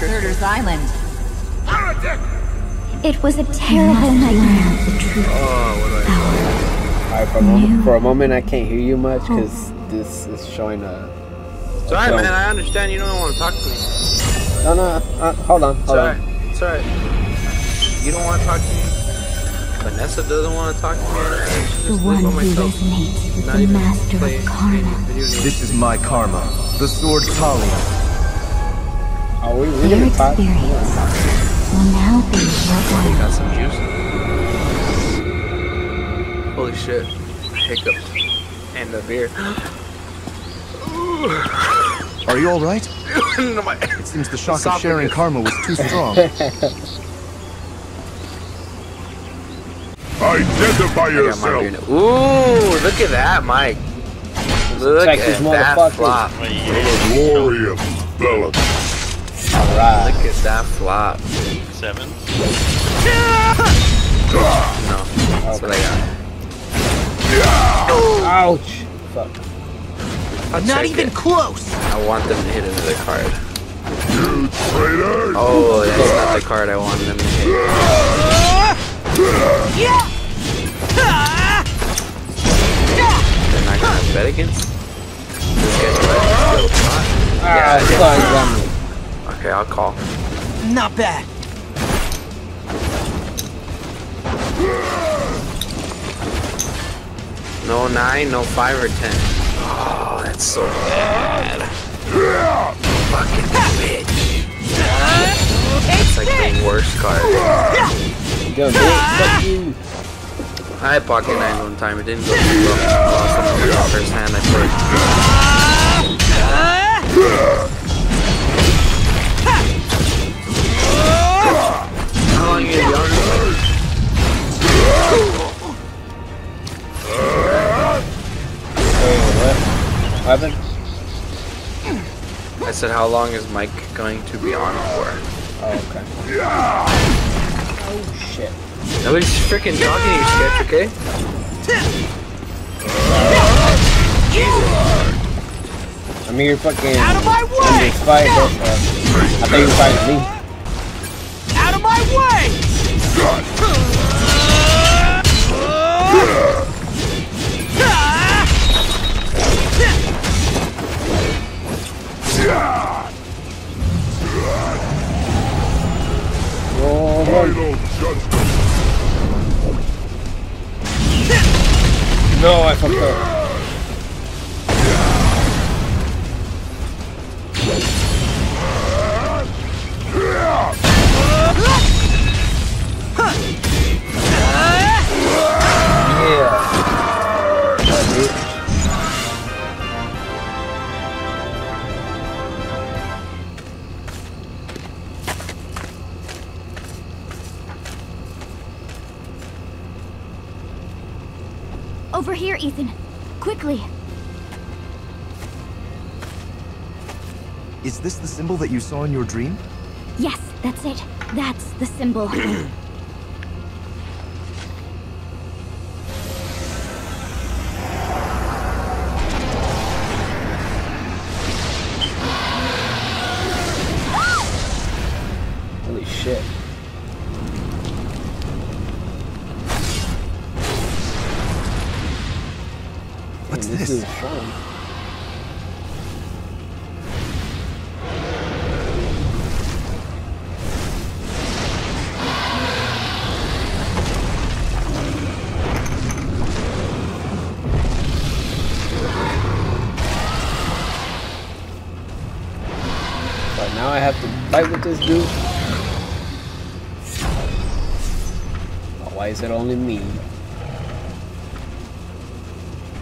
Deserter's Island. It was a terrible nightmare. Oh, what do I Alright, for, a moment- for a moment I can't hear you much because this is showing a. It's alright, man. I understand you don't want to talk to me. No, no, uh, hold on, It's hold alright. on. It's alright. You don't want to talk to me. Vanessa doesn't want to talk to me. The one who myself. resonates with Not the even master of karma. This is my karma. The sword Talia. Are we Your really experience will now be your oh, You got some juice? Holy shit. Hiccuped. And the beer. Are you alright? It seems the shock of Esophagus. sharing karma was too strong. Identify I got my yourself. Ooh, look at that, Mike. Look Check at this that motherfucker. flop. Glorious Bella. Alright. Look at that flop. Seven. No, that's what I got. Ouch. Fuck. I'll Not even it. close. I want them to hit another card. You traitor. Oh, that's not the card I wanted them to hit. Yeah. They're not gonna bet against. This guy's betting still. Ah, Yeah, fuck, got me. Okay, I'll call. Not bad. No nine, no five or ten. Oh, that's so bad. Fucking bitch. It's like the worst card. Go, bitch. Fuck you. I had pocket nine one time. It didn't go too well. I lost on the first hand I played. How you gonna be on this? Wait, what? What happened? I said, how long is Mike going to be on for? Oh, okay. Oh, shit. Nobody's freaking talking to you, Sketch, okay? I mean, you're fucking. Out of my way! expired, uh, I think you were fighting me. Way! Final judgment. No, I fucked up. Ethan. Quickly. Is this the symbol that you saw in your dream? Yes, that's it. That's the symbol. this dude. Why is it only me?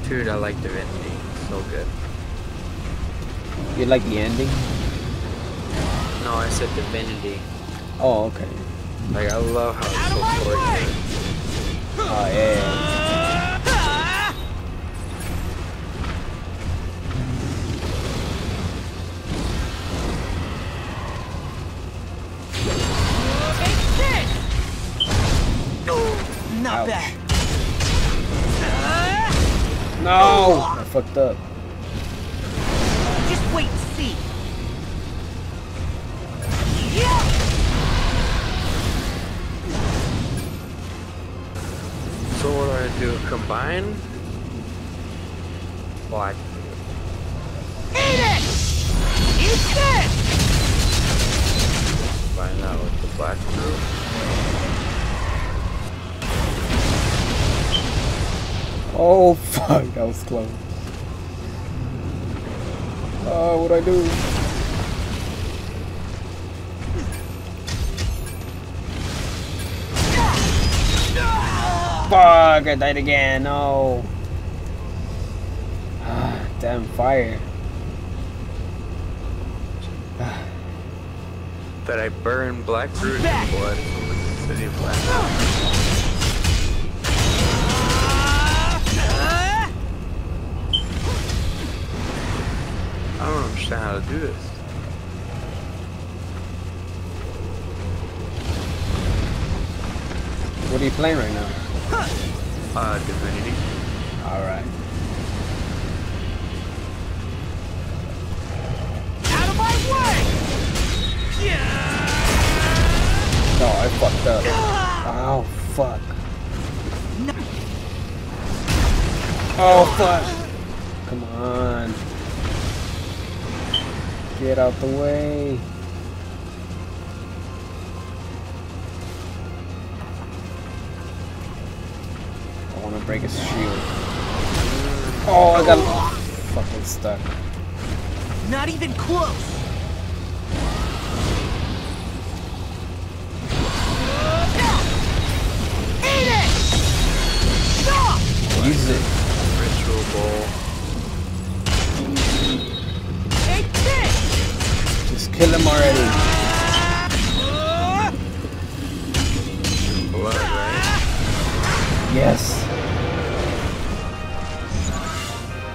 Dude, I like the ending. So good. You like the ending? Fuck, that was close. Oh, what I do? Fuck, I died again. No. Ah, Damn fire. That I burn black fruit Back. and blood from the city of black. I don't understand how to do this. What are you playing right now? Uh, Divinity. Alright. Out of my way! Yeah! No, I fucked up. Oh, fuck. Oh, fuck. Come on. Get out the way. I want to break his shield. Oh, I got fucking stuck. Not even close! Eat it! Stop! Use it. Ritual bowl. Kill him already. Yes.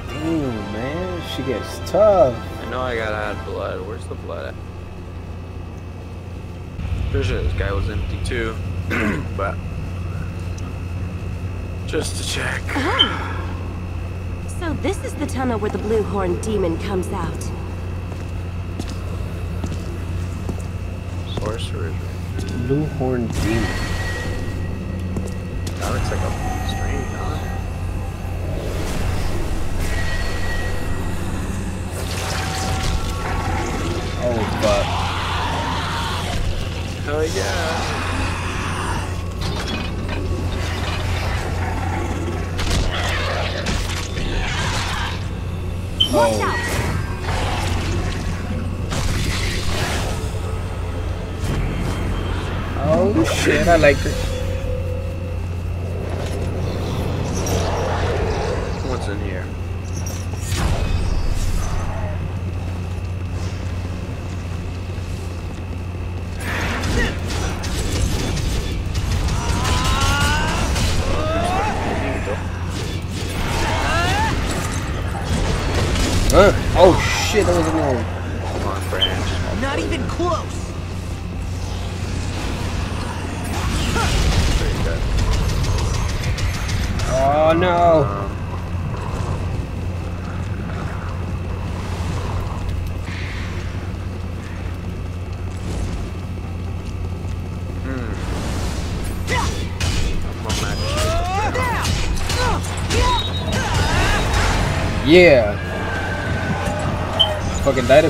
Damn, man. She gets tough. I know I gotta add blood. Where's the blood at? Pretty sure this guy was empty too. but just to check. Uh-huh. So this is the tunnel where the blue horn demon comes out. Sorcerer's Ring. Blue Horn Demon. That looks like a strange huh? Oh, fuck. Hell yeah. Watch Oh. Oh, shit. I like it.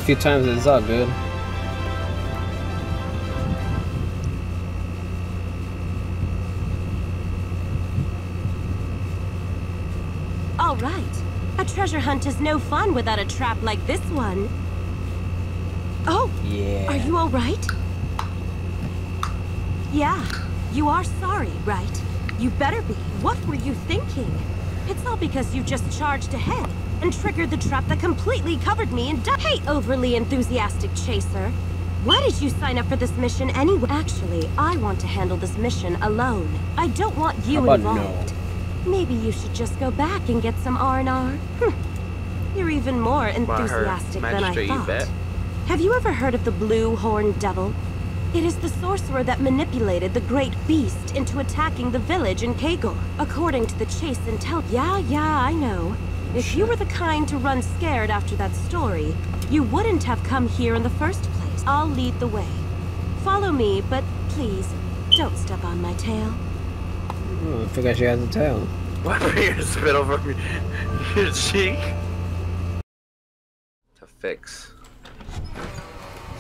Few times. It's all good. All right. A treasure hunt is no fun without a trap like this one. Oh, Yeah. are you all right? Yeah, you are sorry, right? You better be. What were you thinking? It's all because you just charged ahead and triggered the trap that completely covered me and du- Hey, overly enthusiastic chaser. Why did you sign up for this mission anyway? Actually, I want to handle this mission alone. I don't want you How about no? involved. Maybe you should just go back and get some R&R. Hmm. You're even more enthusiastic than I thought. Have you ever heard of the Blue Horn Devil? It is the sorcerer that manipulated the great beast into attacking the village in Kagor. According to the chase intel- Yeah, yeah, I know. If you were the kind to run scared after that story, you wouldn't have come here in the first place. I'll lead the way. Follow me, but please, don't step on my tail. Oh, I forgot she has a tail. Why bring your spittle from your, your cheek? To fix.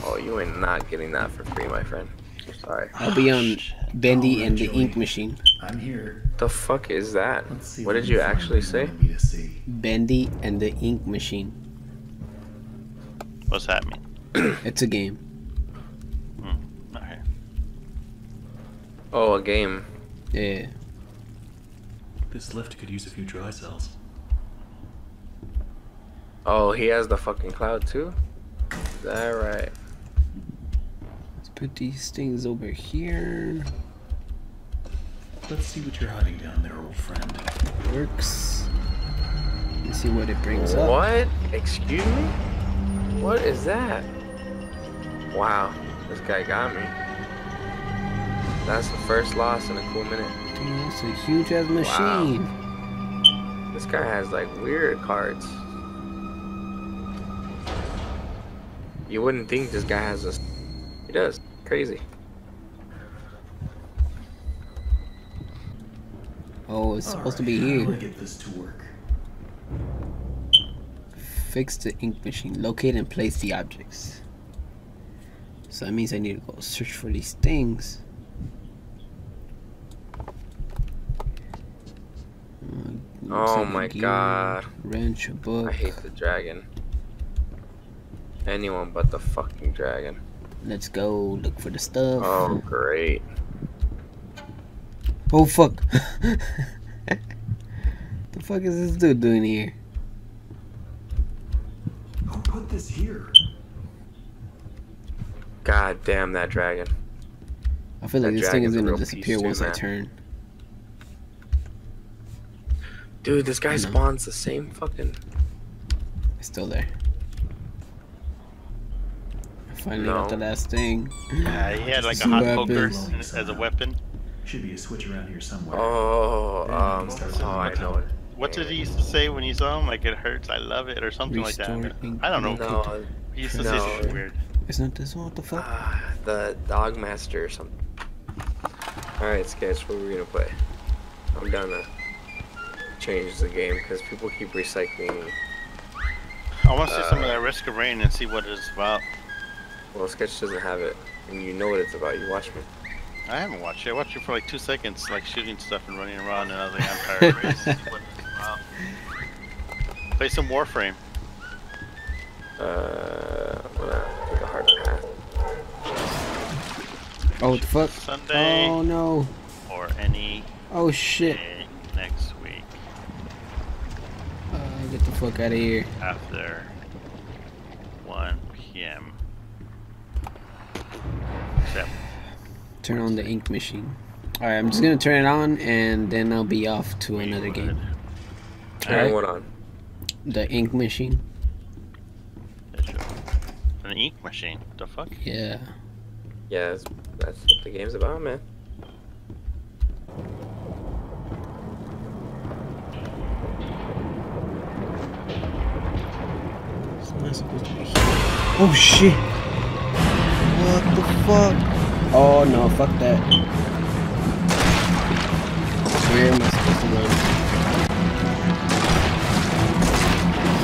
Oh, you ain't not getting that for free, my friend. Sorry. I'll be on Bendy and the ink machine. I'm here. The fuck is that? Let's see What did you actually say? wanted me to see. Bendy and the ink machine. What's that mean? It's a game. Hmm, okay. Oh, a game. Yeah. This lift could use a few dry cells. Oh, he has the fucking cloud too? Is that right? Let's put these things over here. Let's see what you're hiding down there, old friend. Works. Let's see what it brings up. What? Excuse me? What is that? Wow, this guy got me. That's the first loss in a cool minute. Dude, it's a huge ass machine. Wow. This guy has like weird cards. You wouldn't think this guy has a. He does. Crazy. Oh, it's supposed to be Alright, How do I here. get this to work? Fix the ink machine. Locate and place the objects. So that means I need to go search for these things. Uh, Oh like my gear, god. Wrench, a book. I hate the dragon. Anyone but the fucking dragon. Let's go look for the stuff. Oh, great. Oh fuck. the fuck is this dude doing here? Who put this here? God damn that dragon. I feel like That this thing is gonna disappear piece too, once I turn. Dude, this guy spawns the same fucking. It's still there. I finally got the last thing. Yeah, he had like a Some hot poker as a weapon. Should be a switch around here somewhere. Oh, um, oh, I know it. What did he used to say when you saw him? Like it hurts, I love it, or something Restore like that. I don't know. No, He used to say something weird. Isn't this? What the fuck? ah, the dog master or something. Alright, Sketch, what are we gonna play? I'm gonna change the game because people keep recycling. I want to see some of Uh, that Risk of Rain and see what it's about. Well, Sketch doesn't have it, and you know what it's about. You watch me. I haven't watched it. I watched it for like two seconds, like shooting stuff and running around, and I was like, I'm tired of race. What. Play some Warframe. Uh, I'm gonna take a hard path. Oh, what the fuck? Sunday Oh no. or any Oh shit. day next week Uh, get the fuck out of here. after 1 p.m. Except Turn on the ink machine. Alright, I'm just gonna turn it on and then I'll be off to another game. Turn Alright. what on? The ink machine. an ink machine. What the fuck? Yeah. Yeah, that's, that's what the game's about, man. It's not supposed to be here. Oh shit! What the fuck? Oh no, fuck that. Where am I supposed to run?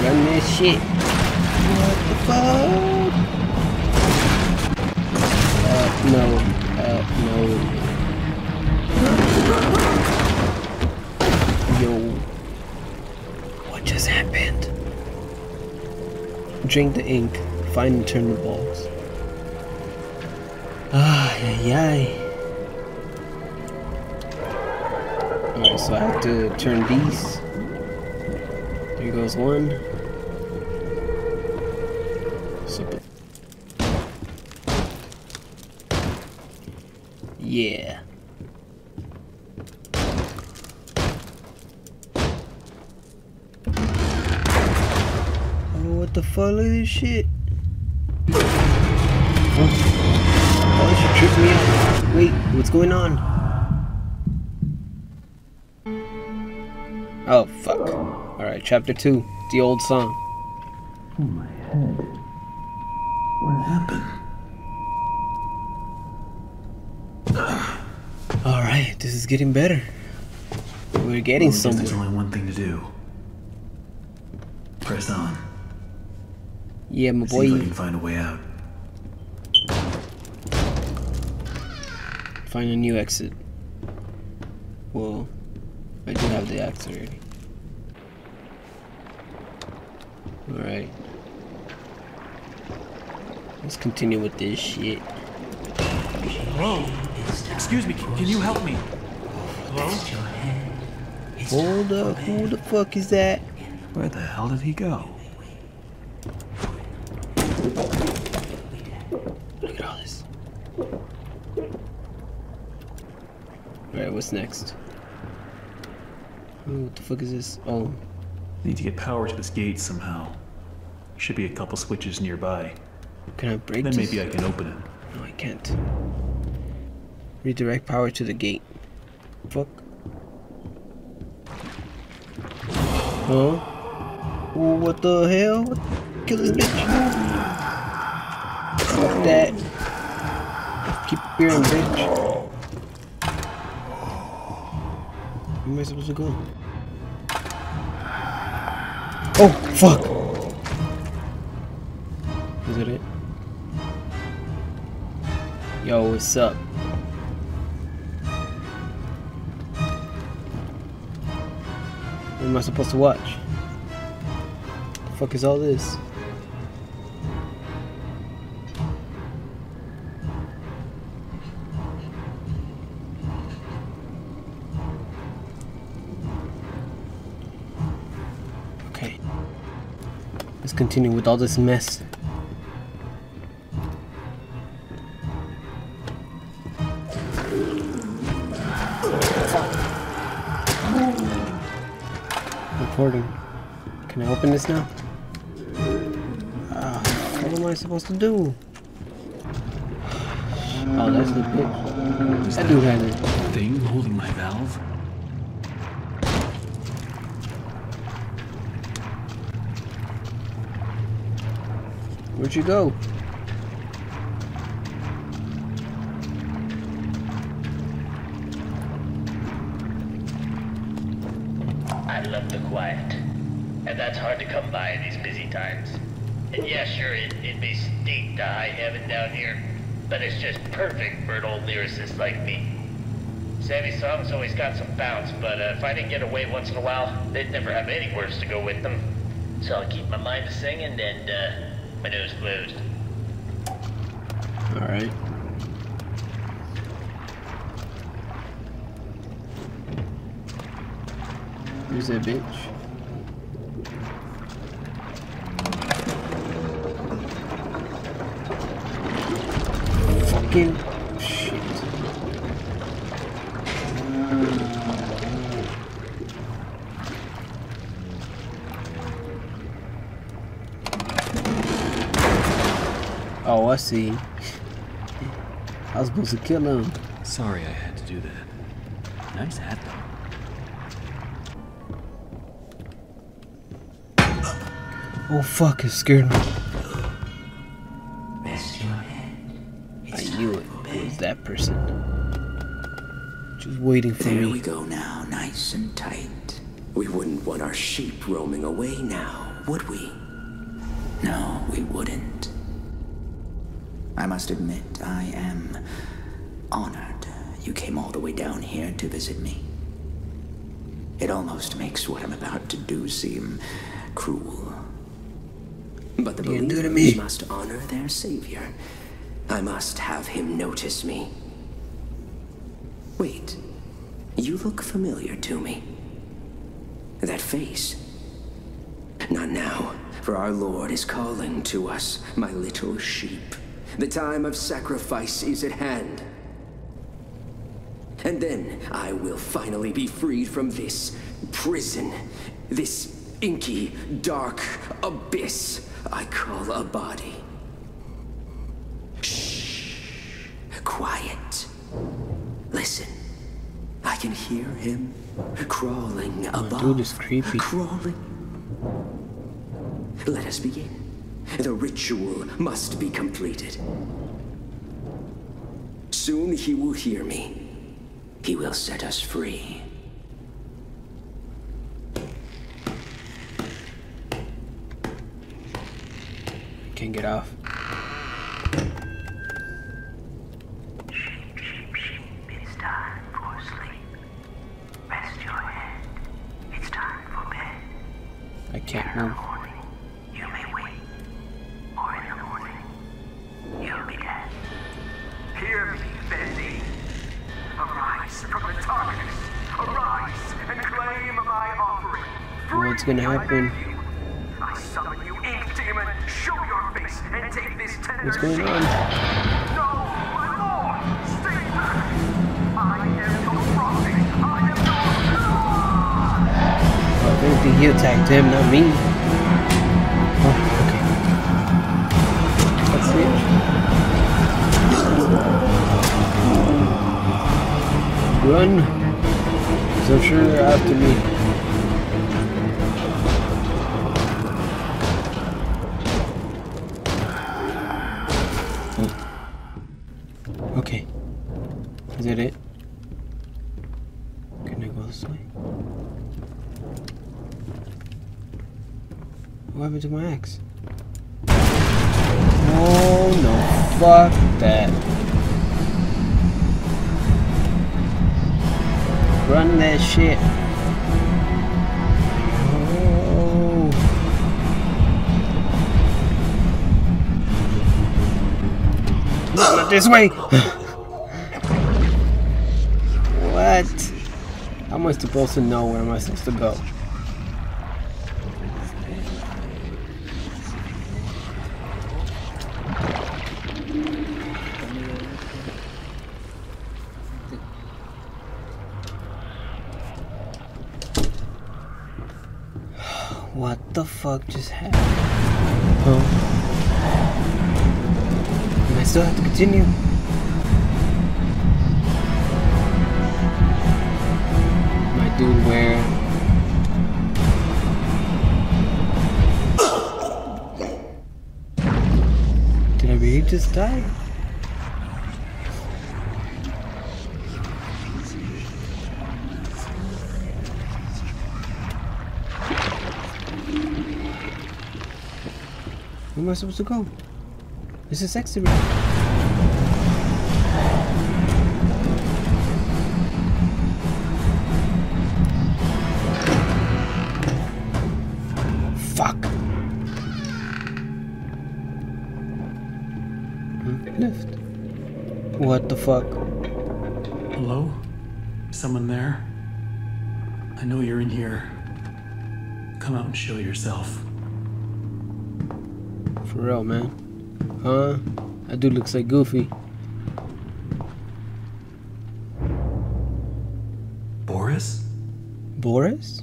Run that shit. What the fuck? Uh, no. Uh, no. Yo. What just happened? Drink the ink. Find and turn the balls. Ay, ay. Alright, so I have to turn these. There goes one. Put- Yeah. Oh, what the fuck? At this shit. What's going on? Oh, fuck. Alright, chapter 2. The old song. Oh, my head. What happened? Alright, this is getting better. We're getting Well, guess There's only one thing to do. Press on. Yeah, my boy. See if I can find a way out. Find a new exit. Well, I do have the axe already. Alright. Let's continue with this shit. Hello? Excuse me, can, you help me? Hello? Hold up, who the fuck is that? Where the hell did he go? Look at all this. Alright, what's next? Ooh, what the fuck is this? Oh, Need to get power to this gate somehow. Should be a couple switches nearby. can I break Then this? maybe I can open it. No, I can't. Redirect power to the gate. Fuck. Huh? Ooh, what the hell? Kill this bitch. Fuck that. Keep hearing, bitch. Where am I supposed to go? Oh, fuck! Is that it? Yo, what's up? What am I supposed to watch? The fuck is all this? Continue with all this mess. Recording. Can I open this now? Ah, what am I supposed to do? Oh, that's the. That dude. Thing holding my valve? Where'd you go? I love the quiet. And that's hard to come by in these busy times. And yeah, sure, it, it may stink to high heaven down here, but it's just perfect for an old lyricist like me. Sammy's songs always got some bounce, but uh, if I didn't get away once in a while, they'd never have any words to go with them. So I'll keep my mind to singing and uh, nose closed. Alright. Who's that bitch? See. I was supposed to kill him. Sorry I had to do that. Nice hat though. Oh fuck, it scared me. Rest your head. I knew it. It was that person. Just waiting for There me. we go now, nice and tight. We wouldn't want our sheep roaming away now, would we? No, we wouldn't. I must admit, I am honored you came all the way down here to visit me. It almost makes what I'm about to do seem cruel. But the You can do to believers me. must honor their savior. I must have him notice me. Wait, you look familiar to me. That face. Not now, for our Lord is calling to us, my little sheep. The time of sacrifice is at hand. And then I will finally be freed from this prison, this inky, dark abyss I call a body. Shh. Quiet. Listen. I can hear him crawling above. dude is creepy. Crawling. Let us begin. The ritual must be completed. Soon he will hear me. He will set us free. Can't get off. This tender What's going on? No, my lord! Stay back! I am your prophet! I am your I think he attacked him, not me. Oh, okay. Let's see. Run. So I'm sure they're after me. Happened to my axe? Oh no, fuck that. Run that shit. Oh. This way. what? How am I supposed to know where am I supposed to go? Continue? My dude, where? Did I really just die? Where am I supposed to go? This is sexy room. Fuck. Hmm? Lift. What the fuck? Hello? Someone there? I know you're in here. Come out and show yourself. For real, man. Huh? That dude looks like Goofy. Boris? Boris?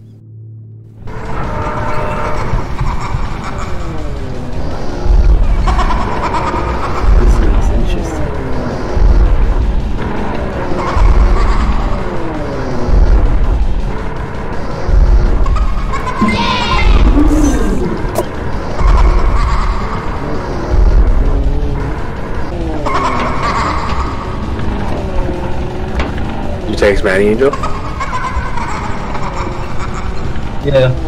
Matty Angel? Yeah.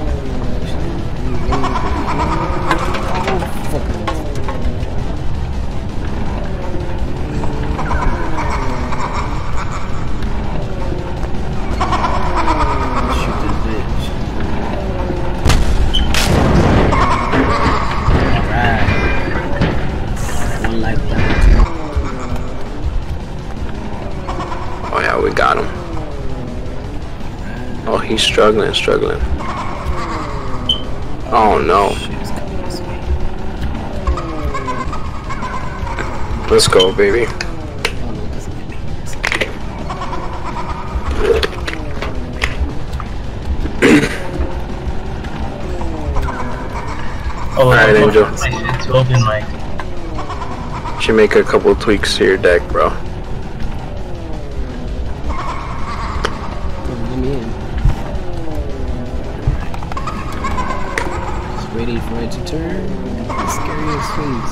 Struggling, struggling. Oh no. Let's go, baby. Oh, Alright, Angel. My shit to open my. Should make a couple tweaks to your deck, bro. Waiting for it to turn. The scariest things.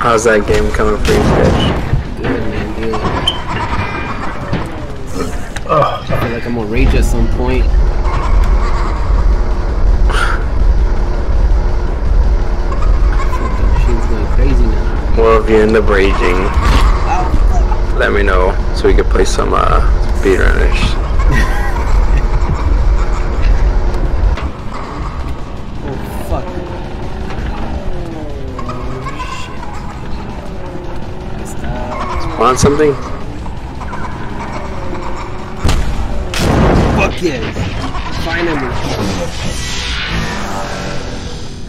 How's that game coming for you, Sketch? Good, man, good. I feel like I'm gonna rage at some point. Shit's going crazy now. Well, if you end up raging, let me know so we can play some uh, speedrunners. Want something? Fuck yes. Finally.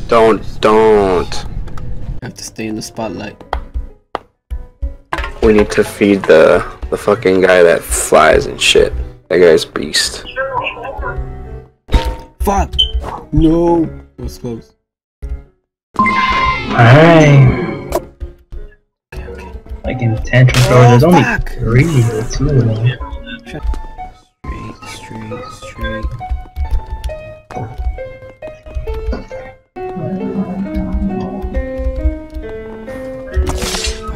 Don't, don't. I have to stay in the spotlight. We need to feed the the fucking guy that flies and shit. That guy's beast. Fuck. No. That was close. Alright. Like in tantrum thrower, there's oh, only fuck. three or two of them. Straight, straight, straight.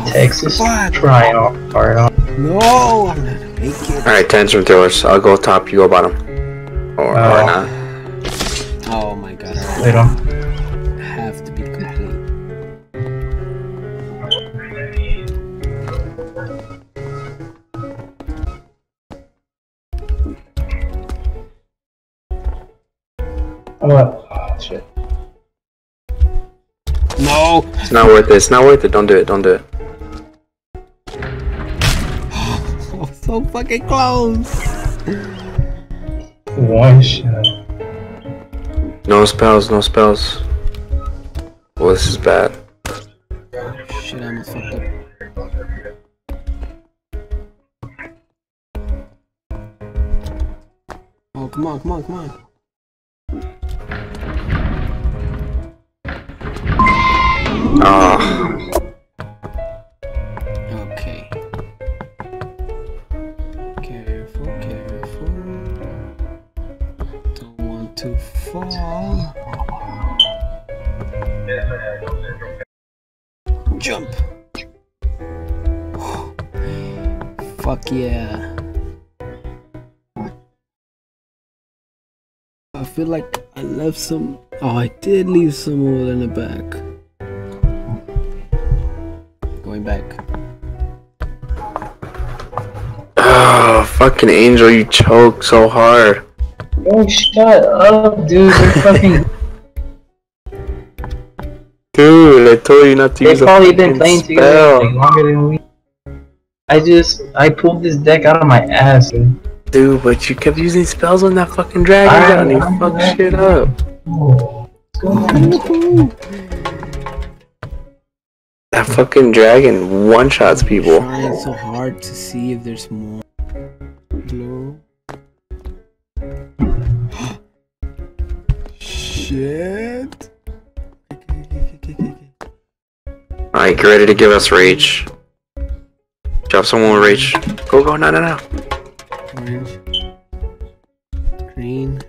Texas trying hard on. No, I'm gonna make it. Alright, tantrum throwers. I'll go top, you go bottom. Or, or Oh. not. Oh my god. Wait on. No. It's not worth it. It's not worth it. Don't do it. Don't do it. Oh, so fucking close. One shot. No spells. No spells. Well, this is bad. Shit, I'm fucked up. Oh, come on, come on, come on. Oh, Okay. Careful, careful. Don't want to fall. Jump. Fuck yeah. I feel like I left some. Oh, I did leave some more in the back. Going back. oh, fucking angel! You choke so hard. Oh, shut up, dude. They're fucking. Dude, I told you not to They've use a probably been fucking playing together like spell. longer than we. I just I pulled this deck out of my ass. Dude. Dude, but you kept using spells on that fucking dragon I- down. You I'm fucked shit you- up. Oh, That fucking dragon one shots people. Trying so hard to see if there's more. Blue. Shit. Alright, get ready to give us rage. Drop someone with rage. Go, go, no, no, no. Orange. Green.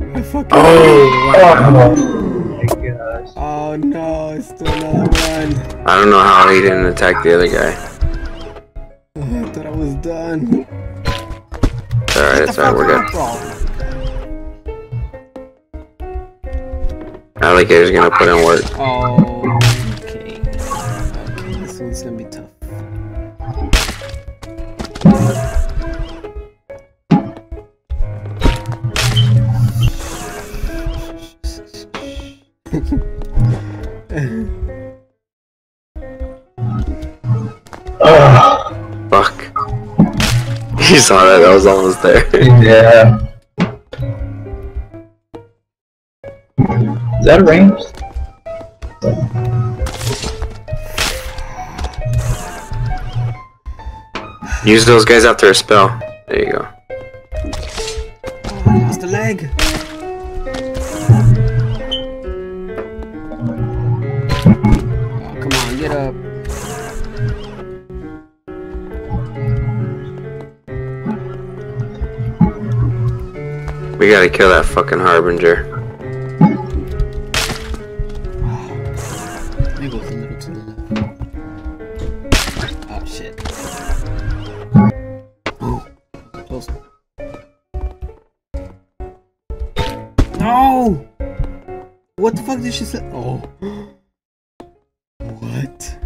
I fucking. Oh. Oh I don't know how he didn't attack the other guy. I thought I was done. It's alright, it's alright, we're good. Alligator's gonna put in work. Oh, You saw that, that was almost there. Yeah. Is that a range? Use those guys after a spell. There you go. Oh, lost the leg. We gotta kill that fucking harbinger. Oh shit. No! What the fuck did she say? Oh. What?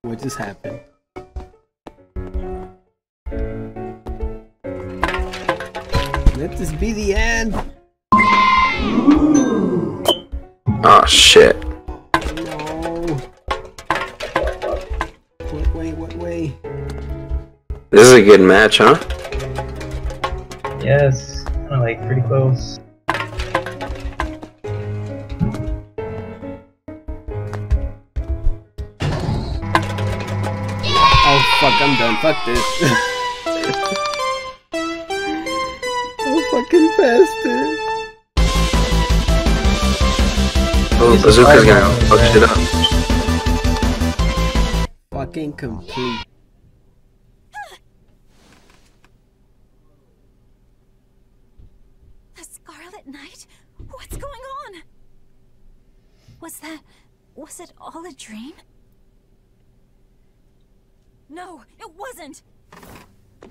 What just happened? Let this be the end. Oh shit. No. What way? What way? This is a good match, huh? Yes, kind of like pretty close. Oh fuck! I'm done. Fuck this. oh fucking bastard. Oh, Bazooka's gonna fuck shit up. Fucking complete. The Scarlet Knight? What's going on? Was that. Was it all a dream? No, it wasn't!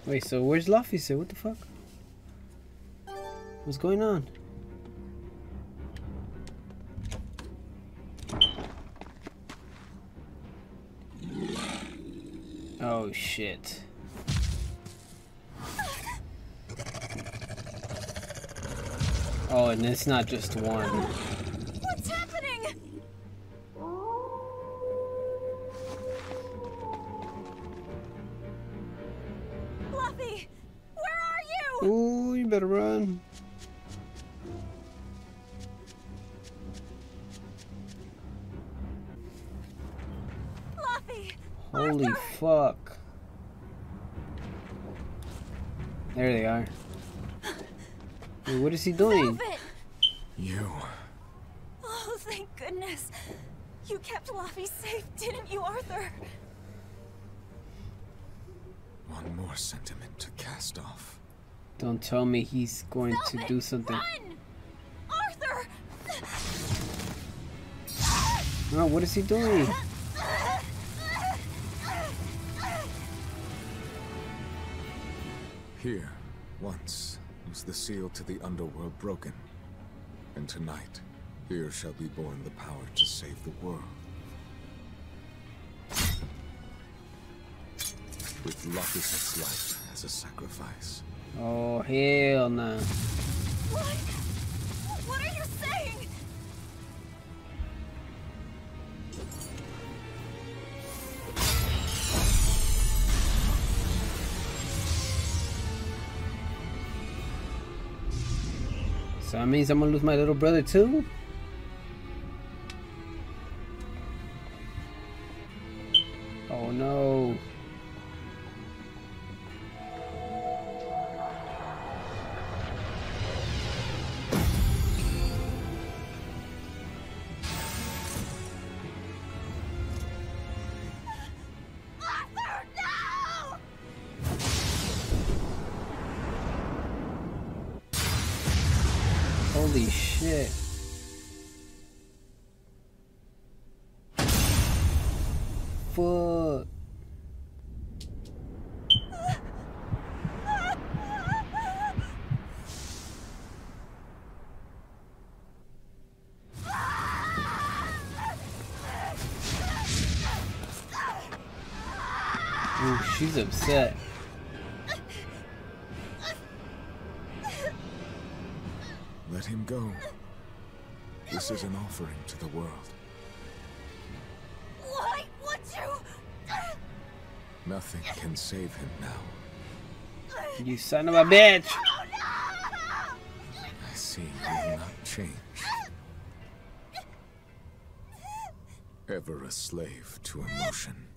Wait, so where's Luffy? So what the fuck? What's going on? Oh shit. Oh, and it's not just one. What's happening? Fluffy! Where are you? Ooh, you better run. Holy fuck. There they are. Wait, what is he doing? You. Oh, thank goodness. You kept Luffy safe, didn't you, Arthur? One more sentiment to cast off. Don't tell me he's going to do something. Run! Arthur! No, what is he doing? Here, once, was the seal to the underworld broken. And tonight, here shall be born the power to save the world. With Lapis' life as a sacrifice. Oh, hell no. What? Means I'm gonna lose my little brother too? Upset. Let him go. This is an offering to the world. Why would you? Nothing can save him now. You son of a bitch! I see you will not change. Ever a slave to emotion.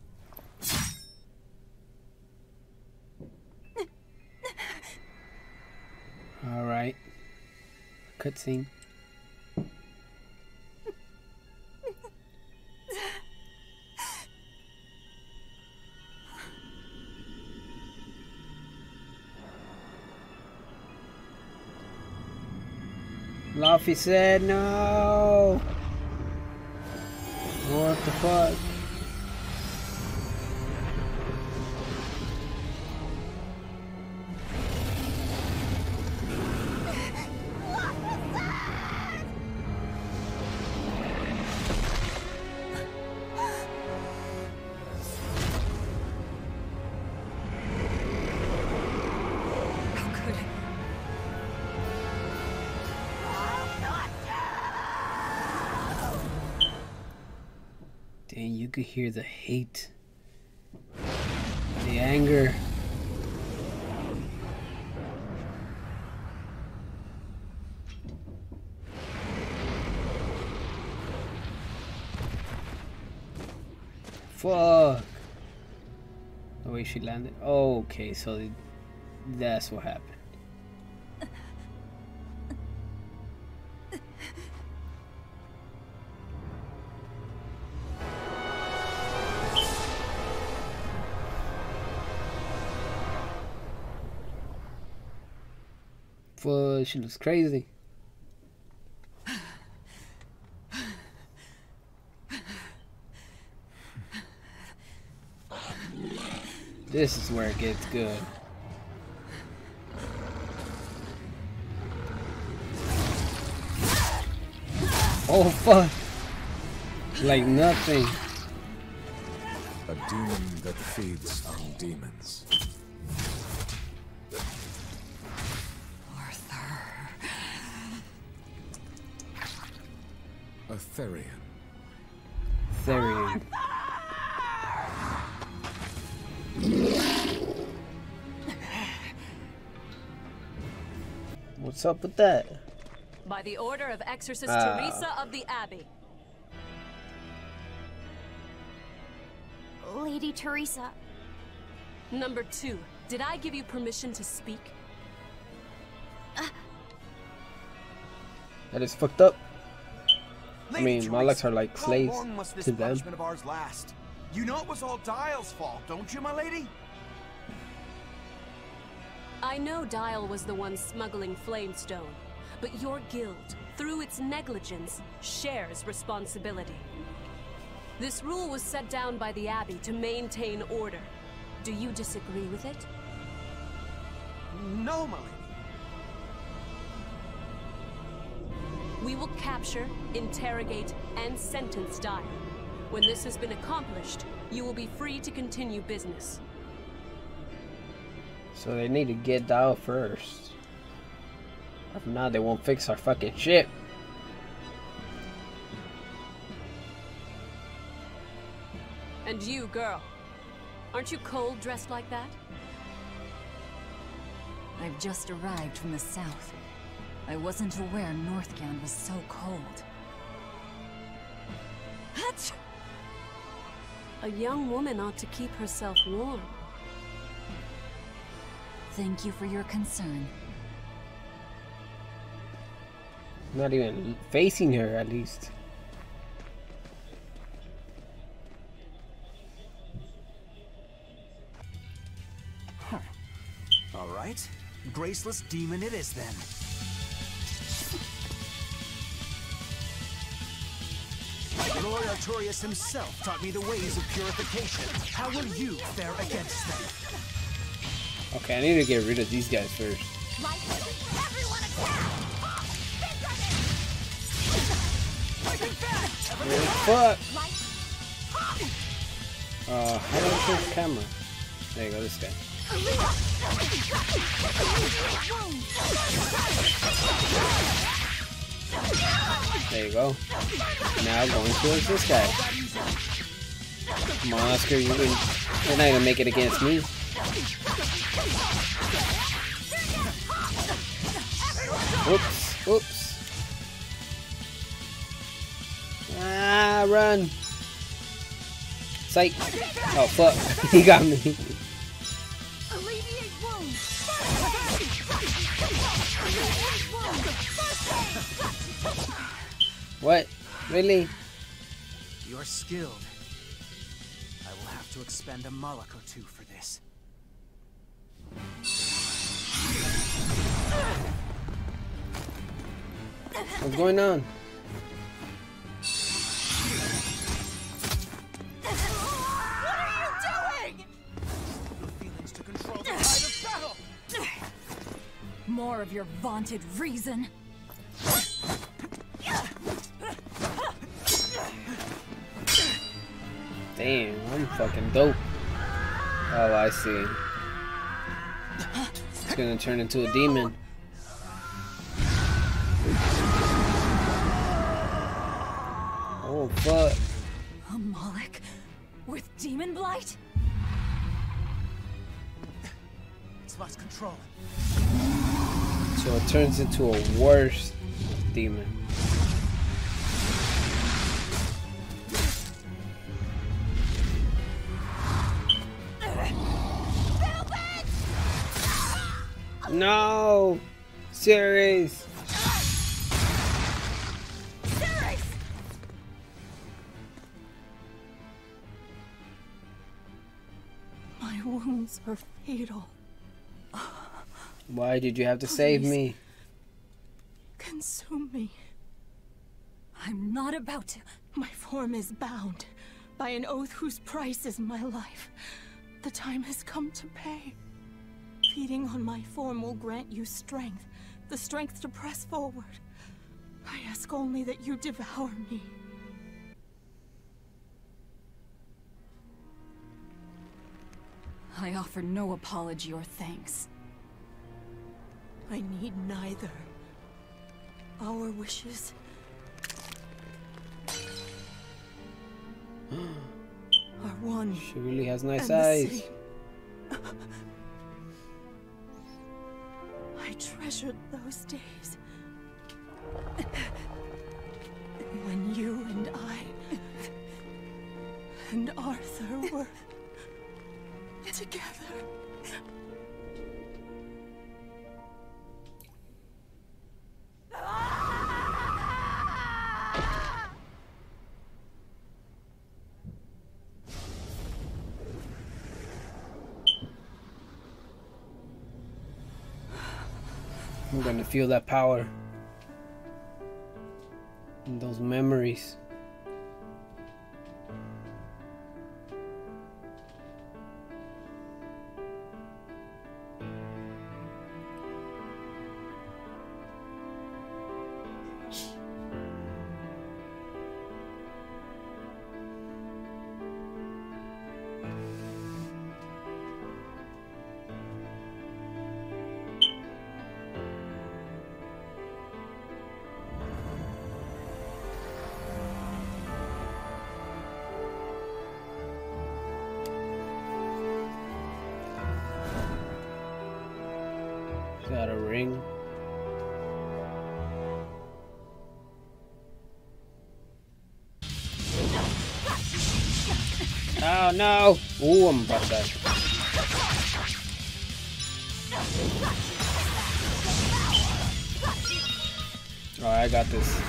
Cutscene. Luffy said no. What the fuck? Could hear the hate, the anger. Fuck. The way she landed. Okay, so that's what happened. She looks crazy. This is where it gets good. Oh fuck! Like nothing. A demon that feeds on demons. A Therion. Therion. What's up with that? By the order of Exorcist Ah. Teresa of the Abbey. Lady Teresa. Number two, did I give you permission to speak? That is fucked up. I mean, Teresa, Malaks are like how slaves long must this to them. of ours last? You know it was all Dial's fault, don't you, my lady? I know Dial was the one smuggling Flamestone, but your guild, through its negligence, shares responsibility. This rule was set down by the Abbey to maintain order. Do you disagree with it? No, my lady. We will capture, interrogate, and sentence Dial. When this has been accomplished, you will be free to continue business. So they need to get Dial first. If not, they won't fix our fucking ship. And you, girl, aren't you cold dressed like that? I've just arrived from the south. I wasn't aware Northgand was so cold. Hutch! A young woman ought to keep herself warm. Thank you for your concern. Not even facing her, at least. All right. Graceless demon it is then. Lord Artorius himself taught me the ways of purification. How will you fare against them? Okay, I need to get rid of these guys first. Fuck! Uh, how do I switch camera? There you go, this guy. There you go. Now going towards this guy. Come on, Oscar, you can, you're not gonna make it against me. Oops, oops. Ah, run. Psych. Oh, fuck. he got me. Really? You're skilled. I will have to expend a Moloch or two for this. What's going on? What are you doing? Your feelings to control the tide of battle. More of your vaunted reason. Damn, I'm fucking dope. Oh, I see. It's gonna turn into a demon. Oh, fuck. A Moloch? With demon blight? It's lost control. So it turns into a worse demon. No! Seres! My wounds are fatal. Why did you have to save me? Consume me. I'm not about to. My form is bound by an oath whose price is my life. The time has come to pay. Feeding on my form will grant you strength, the strength to press forward. I ask only that you devour me. I offer no apology or thanks. I need neither. Our wishes are one. She really has nice and the eyes. I treasured those days. When you and I and Arthur were together. Ah! I'm gonna feel that power. And those memories. No! Ooh, I'm about to die. Alright, I got this.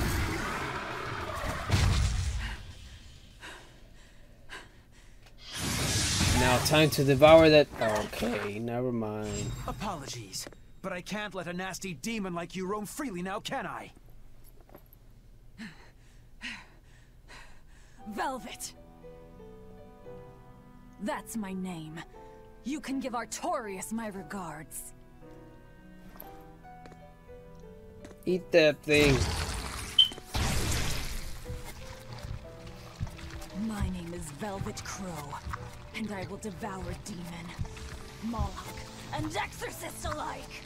Now time to devour that. Okay, never mind. Apologies, but I can't let a nasty demon like you roam freely now, can I? Velvet! That's my name. You can give Artorius my regards. Eat that thing. My name is Velvet Crowe, and I will devour demon, Moloch, and exorcist alike.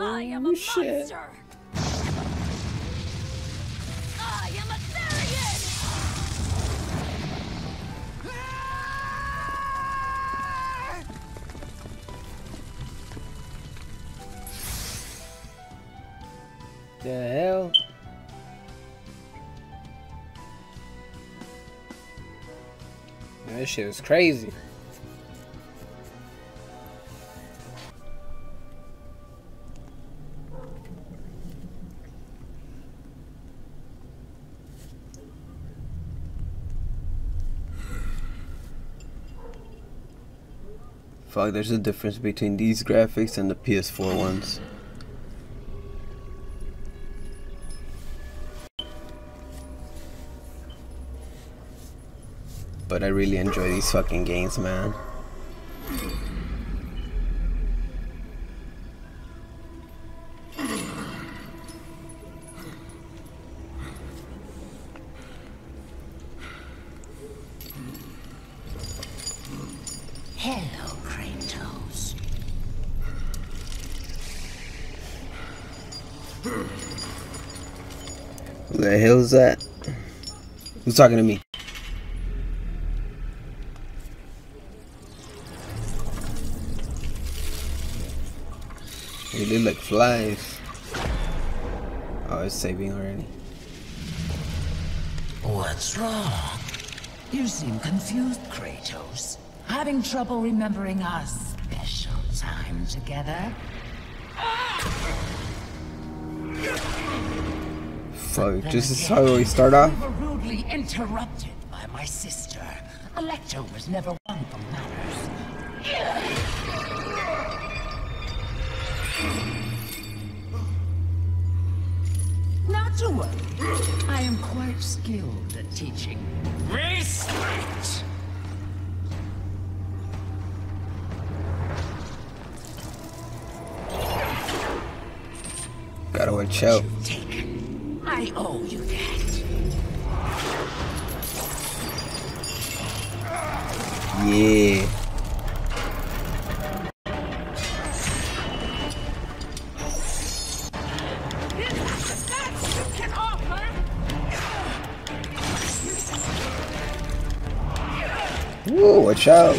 I am a Oh, shit. monster. Shit was crazy. Fuck, there's a difference between these graphics and the PS4 ones. But I really enjoy these fucking games, man. Hello, Kratos. Who the hell's that? Who's talking to me? Look. Oh, it's saving already. What's wrong? You seem confused, Kratos. Having trouble remembering our special time together? Fuck, this is how we start off? We rudely interrupted by my sister. Alecto was never one for manners. Not to worry. I am quite skilled at teaching respect. Gotta watch out. I owe you that. Yeah. Out.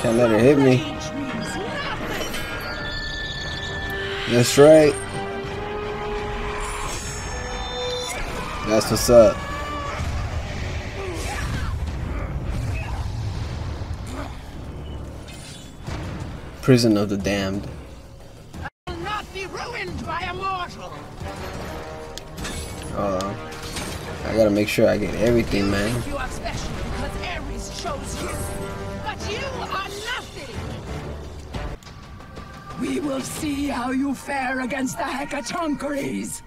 Can't let her hit me. That's right. That's what's up. Prison of the Damned. I will not be ruined by a mortal. Hold on. I gotta make sure I get everything, man. See how you fare against the Hecatoncheires.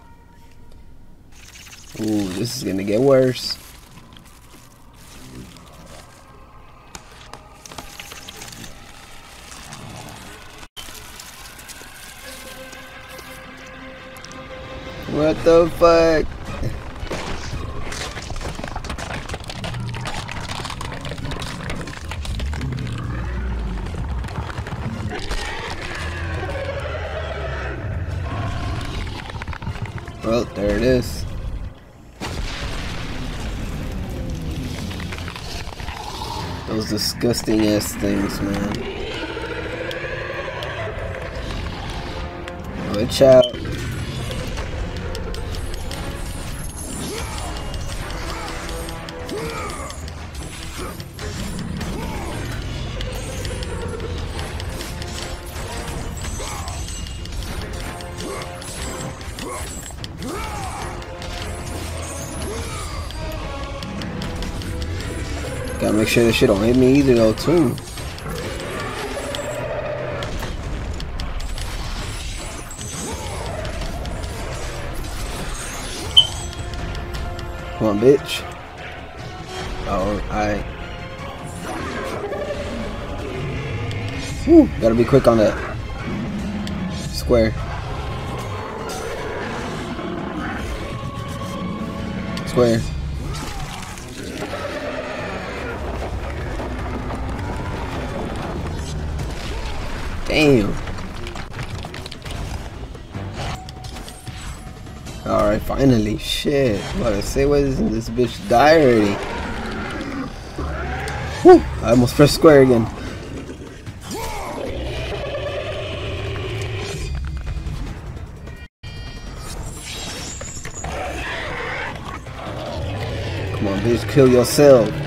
Ooh, this is gonna get worse. What the fuck? Well, there it is. Those disgusting ass things, man. Watch out. Sure this shit don't hit me either though too. Come on, bitch. Oh, I. Whew, gotta be quick on that. Square. Square. Damn. Alright, finally. Shit. What I say, why doesn't this bitch die already? I almost pressed square again. Come on, bitch, kill yourself.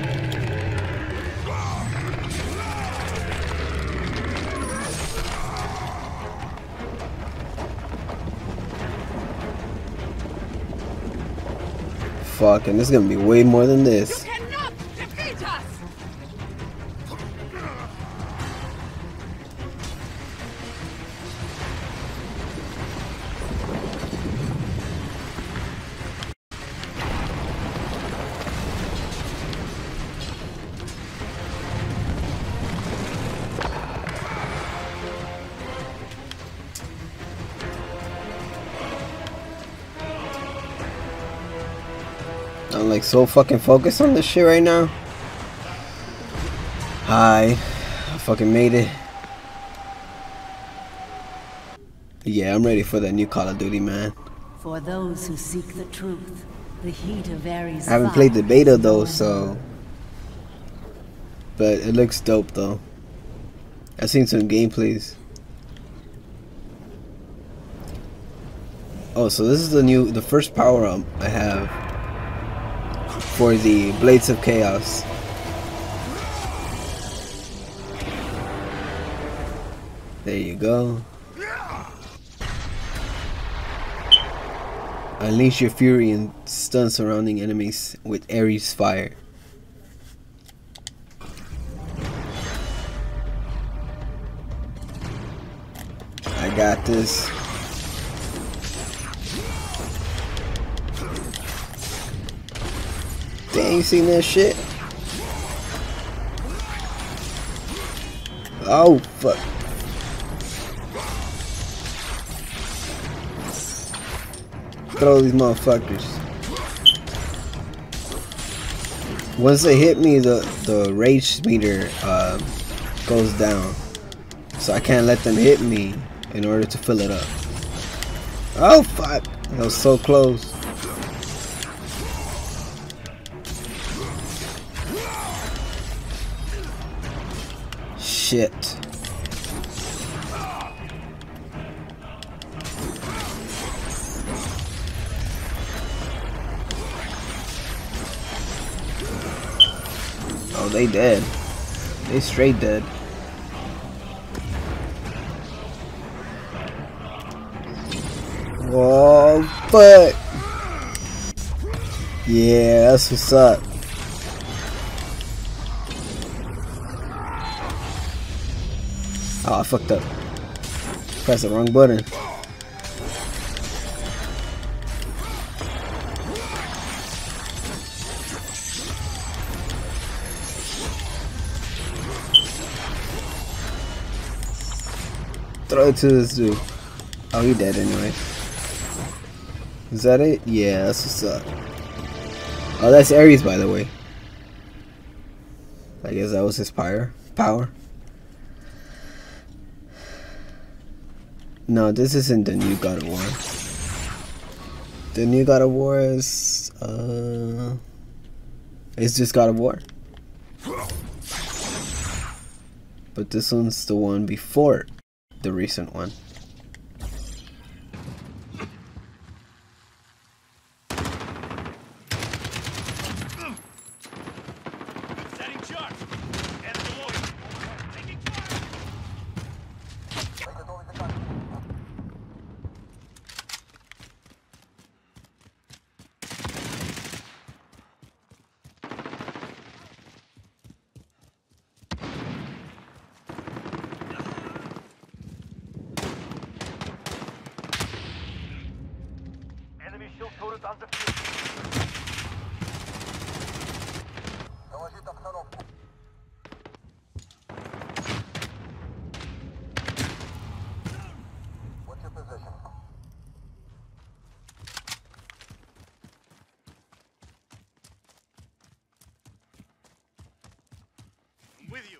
And is gonna be way more than this. I'm like so fucking focused on this shit right now. Hi. I fucking made it. Yeah, I'm ready for that new Call of Duty, man. For those who seek the truth, The heat of Ares I haven't played the beta though, so. But it looks dope though. I've seen some gameplays. Oh, so this is the new, the first power up I have for the Blades of Chaos. There you go. Unleash your fury and stun surrounding enemies with Ares fire. I got this. Dang, you seen that shit? Oh, fuck. Throw these motherfuckers. Once they hit me, the, the rage meter uh, goes down. So I can't let them hit me in order to fill it up. Oh, fuck. That was so close. Shit. Oh, they dead. They straight dead. Whoa, fuck. Yeah, that's what's up. Oh, I fucked up. Pressed the wrong button. Throw it to this dude. Oh, he dead anyway. Is that it? Yeah, that's what's up. Oh, that's Ares, by the way. I guess that was his power. Power. No, this isn't the new God of War. The new God of War is uh, it's just God of War. But this one's the one before the recent one. Setting charge. Enemy loading. Taking fire. Enemy shield turret on the field. I'm with you.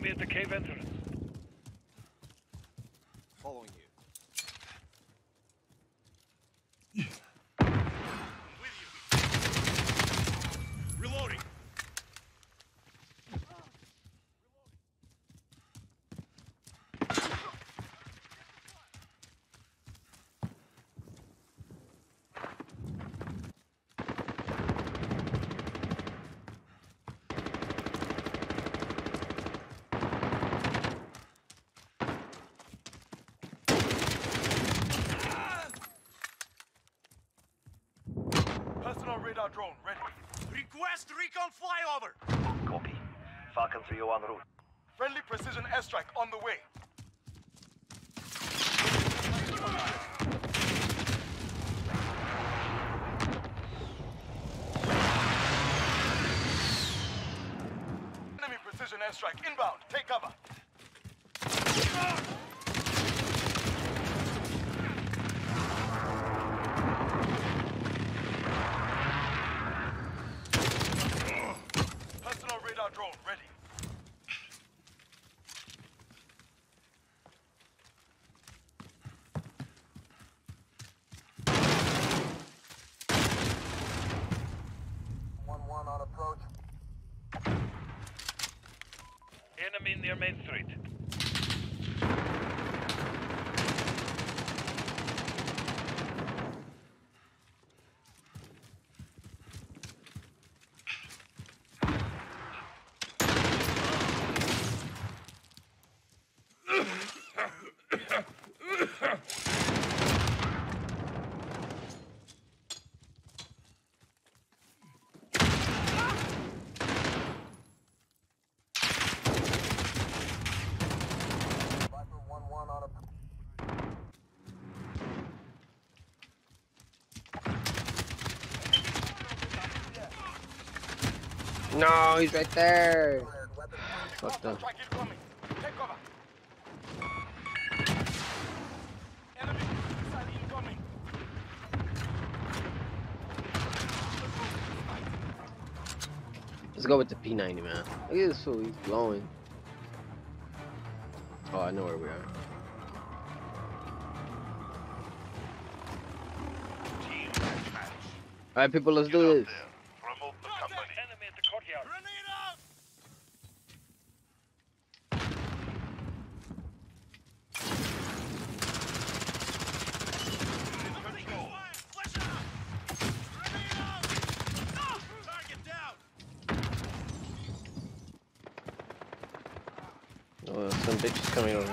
Enemy at the cave entrance. Following you. Reloading. Personal radar drone ready. Request recon flyover. Copy. Falcon 301 en route. Friendly precision airstrike on the way. Enemy precision airstrike inbound. Take cover. Personal radar drone ready. on approach. Enemy near Main Street. No, he's right there. Fucked up. Let's go with the P90, man. Look at this fool, he's glowing. Oh, I know where we are. Alright, people, let's do this. Enemy at the courtyard. Oh, some bitch is coming over.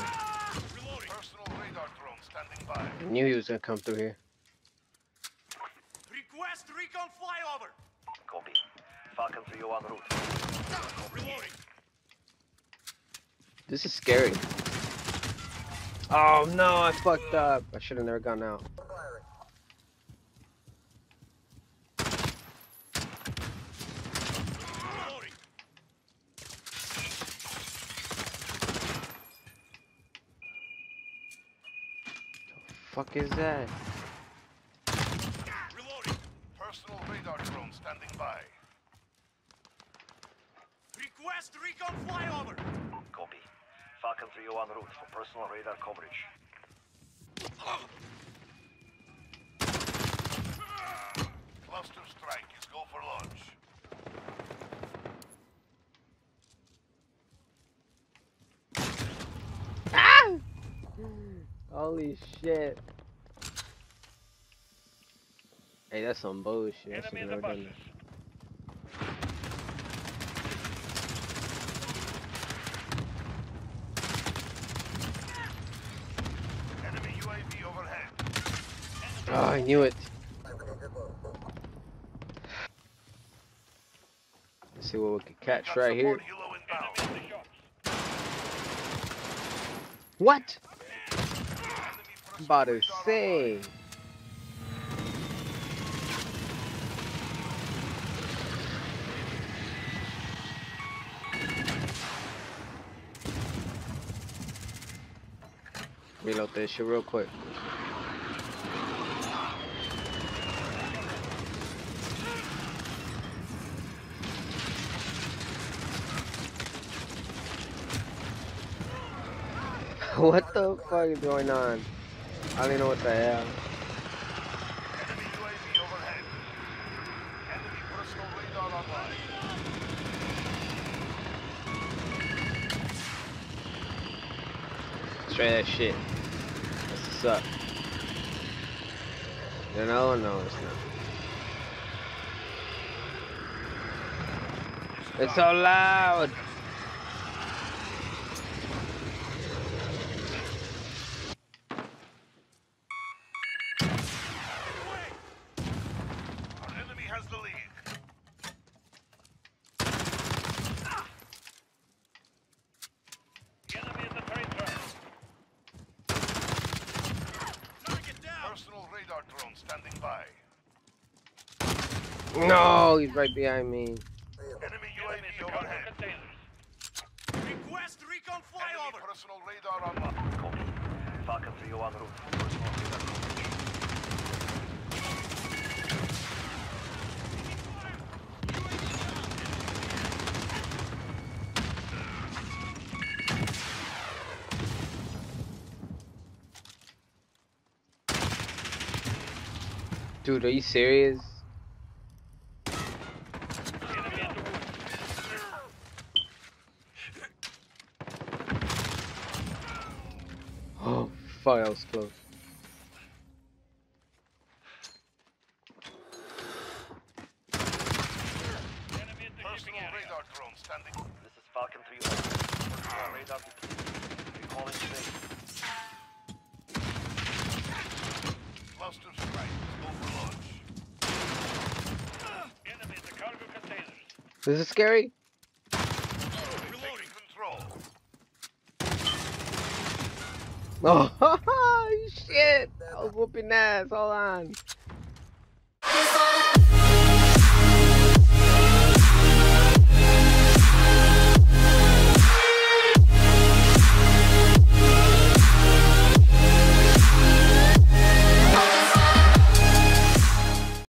I knew he was gonna come through here. Request recon flyover. Copy. Falcon 3 en route. Reloading. This is scary. Oh no, I fucked up. I should have never gone out. Fuck is that? Reloading. Personal radar drone standing by. Request recon flyover. Copy. Falcon 3 en route for personal radar coverage. Cluster strike is go for launch. Holy shit. Hey, that's some bullshit. Enemy in the done Enemy UAV overhead. Oh, I knew it. Let's see what we can catch right here. What? About to say. Reload this shit real quick. what the fuck is going on? I don't even know what the hell. Let's try that shit. What's up. No, no, it's not. It's so loud. Our enemy has the lead. Enemy at the train track. Target down. Personal radar drone standing by. No, he's right behind me. Enemy UAV overhead. Request recon flyover. personal radar online. Copy. Falcon 3 en route personal radar. Dude, are you serious? Enemy fuck, close. Personal radar drone standing. This is Falcon 3 Personal ah. radar recalling base. Cluster strike. Go. Enemy the cargo containers. This is scary. Reloading control. Hold on.